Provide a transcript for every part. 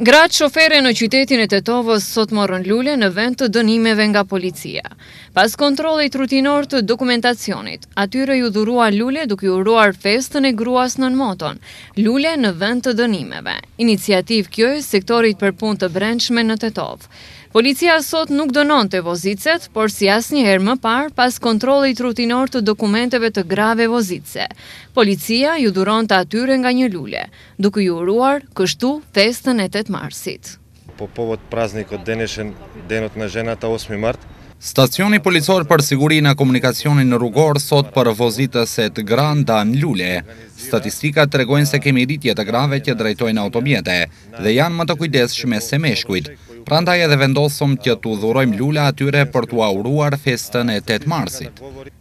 Gratë shofere në qytetin e Tetovës sot morën lule në vend të dënimeve nga policia. Pas kontrollit rutinor të dokumentacionit, atyre iu dhurua lule duke iu uruar festën e gruas nën moton Lule në vend të dënimeve. Iniciativë kjo e Sektorit për Punë të Brendshme në Tetovë. Policia sot nuk dënonte vozitëset, por si asnjëherë më parë pas kontrollit rutinor të dokumenteve të grave vozitëse, policia u dhuronte atyre nga një lule, Duke iu uruar, kështu, festën e tetë marsit. Po povod praznikot deneshen denot na zhenata osmi mart. Stacioni Policor për Siguri në Komunikacionin Rrugor sot për vozitëset gra ndan lule. Statistikat tregojnë se kemi rritje të grave që drejtojnë automjete dhe janë më të kujdesshme se meshkujt. Prandaj edhe vendosëm që t'u dhurojmë lule atyre për t'ua uruar festën e tetë marsit.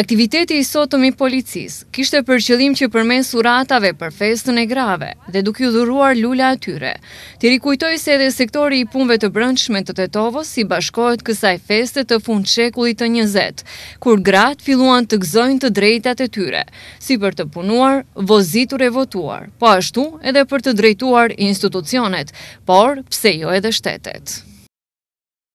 Aktiviteti i sotëm i policisë kishte për qëllim që përmes uratave për festën e grave dhe duke u dhuruar lule atyre, t'i rikujtojë se edhe sektori i punëve të brendshme të Tetovës i bashkohet kësaj feste të fundshekullit të njëzet, kur gratë filluan të gëzojnë të drejtat e tyre. si për të punuar, vozitur e votuar, po ashtu edhe për të drejtuar institucionet, por, pse jo edhe shtetet.